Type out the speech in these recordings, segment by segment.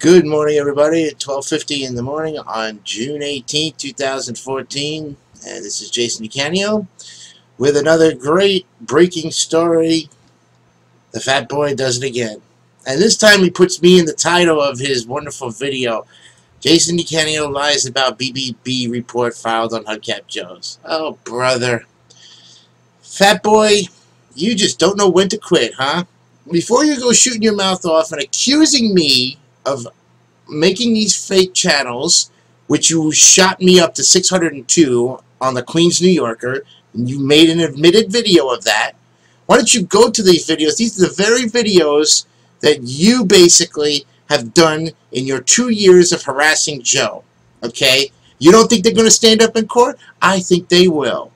Good morning, everybody. At 12:50 in the morning on June 18, 2014, and this is Jason DeCanio with another great breaking story. The Fat Boy does it again, and this time he puts me in the title of his wonderful video. Jason DeCanio lies about BBB report filed on Hubcap Joe's. Oh, brother. Fat Boy, you just don't know when to quit, huh? Before you go shooting your mouth off and accusing me of making these fake channels, which you shot me up to 602 on the Queens New Yorker, and you made an admitted video of that. Why don't you go to these videos? These are the very videos that you basically have done in your two years of harassing Joe. Okay? You don't think they're going to stand up in court? I think they will.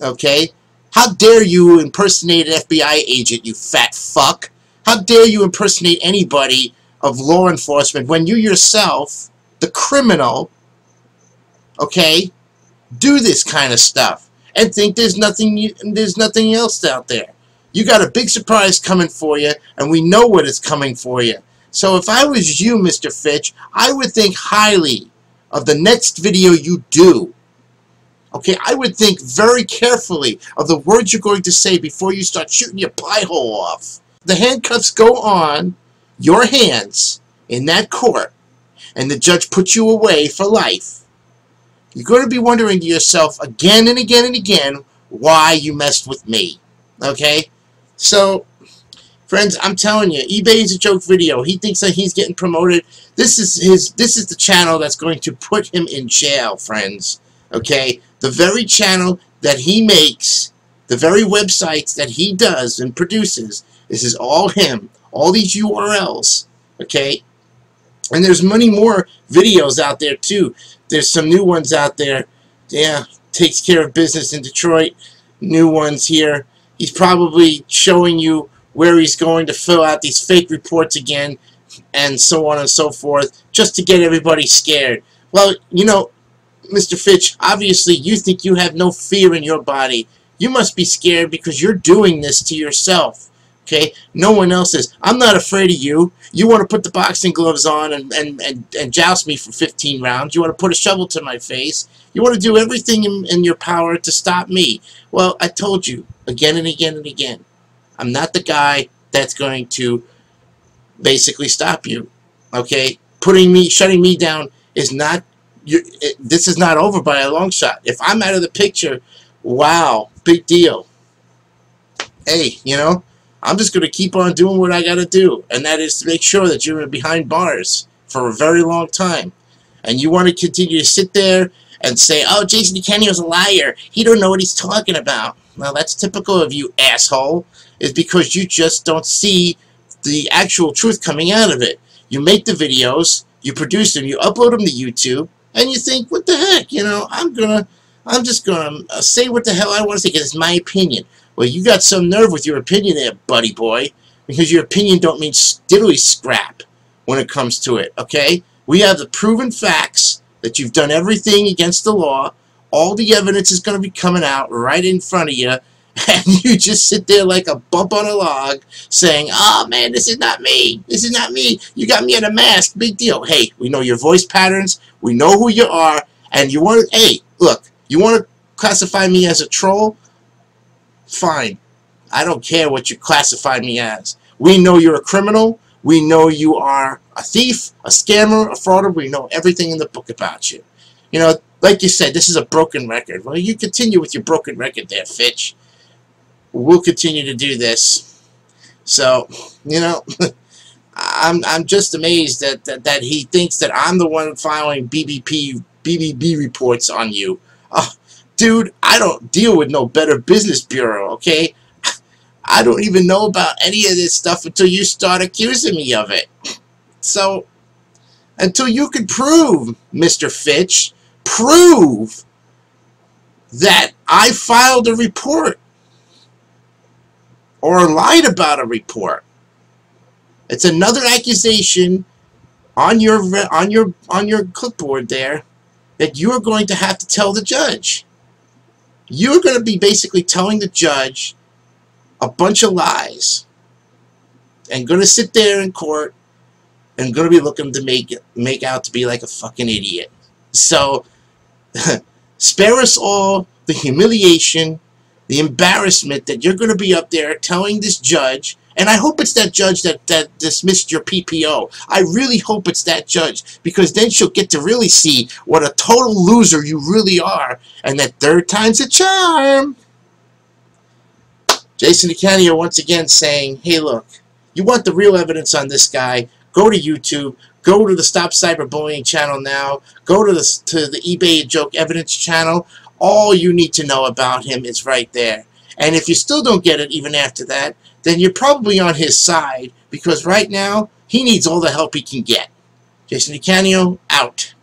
Okay? How dare you impersonate an FBI agent, you fat fuck? How dare you impersonate anybody of law enforcement when you yourself, the criminal, okay, do this kind of stuff and think there's nothing there's nothing else out there. You got a big surprise coming for you, and we know what is coming for you. So if I was you, Mr. Fitch, I would think highly of the next video you do. Okay, I would think very carefully of the words you're going to say before you start shooting your pie hole off. The handcuffs go on your hands in that court and the judge puts you away for life, you're going to be wondering to yourself again and again and again why you messed with me. Okay? So, friends, I'm telling you, eBay is a joke video. He thinks that he's getting promoted. This is his this is the channel that's going to put him in jail, friends. Okay? The very channel that he makes, the very websites that he does and produces, this is all him all these URLs, okay? And there's many more videos out there too. There's some new ones out there. Yeah, takes care of business in Detroit. New ones here. He's probably showing you where he's going to fill out these fake reports again and so on and so forth just to get everybody scared. Well, you know, Mr. Fitch, obviously you think you have no fear in your body. You must be scared because you're doing this to yourself. Okay? No one else is. I'm not afraid of you. You want to put the boxing gloves on and, and, and, and joust me for 15 rounds. You want to put a shovel to my face. You want to do everything in, in your power to stop me. Well, I told you again and again and again. I'm not the guy that's going to basically stop you. Okay? Putting me, shutting me down is not, you, it, this is not over by a long shot. If I'm out of the picture, wow, big deal. Hey, you know, I'm just going to keep on doing what I got to do, and that is to make sure that you're behind bars for a very long time. And you want to continue to sit there and say, oh, Jason is a liar. He don't know what he's talking about. Well, that's typical of you, asshole, is because you just don't see the actual truth coming out of it. You make the videos, you produce them, you upload them to YouTube, and you think, what the heck, you know, I'm gonna, I'm just gonna uh, say what the hell I want to say because it's my opinion. Well, you got some nerve with your opinion there, buddy boy, because your opinion don't mean diddly scrap when it comes to it, okay? We have the proven facts that you've done everything against the law. All the evidence is going to be coming out right in front of you, and you just sit there like a bump on a log saying, oh man, this is not me. This is not me. You got me in a mask. Big deal. Hey, we know your voice patterns. We know who you are. And you want to, hey, look, you want to classify me as a troll? Fine. I don't care what you classify me as. We know you're a criminal. We know you are a thief, a scammer, a frauder. We know everything in the book about you. You know, like you said, this is a broken record. Well, you continue with your broken record there, Fitch. We'll continue to do this. So, you know, I'm I'm just amazed that, that that he thinks that I'm the one filing BBP BBB reports on you. Oh, Dude, I don't deal with no Better Business Bureau, okay? I don't even know about any of this stuff until you start accusing me of it. So, until you can prove, Mr. Fitch, prove that I filed a report or lied about a report. It's another accusation on your on your on your clipboard there that you're going to have to tell the judge you're going to be basically telling the judge a bunch of lies and going to sit there in court and going to be looking to make make out to be like a fucking idiot. So spare us all the humiliation, the embarrassment that you're going to be up there telling this judge and I hope it's that judge that, that dismissed your PPO. I really hope it's that judge because then she'll get to really see what a total loser you really are and that third time's a charm. Jason DeCanio once again saying, hey look, you want the real evidence on this guy, go to YouTube, go to the Stop Cyberbullying channel now, go to the, to the eBay Joke Evidence channel. All you need to know about him is right there. And if you still don't get it even after that, then you're probably on his side because right now he needs all the help he can get. Jason DeCanio, out.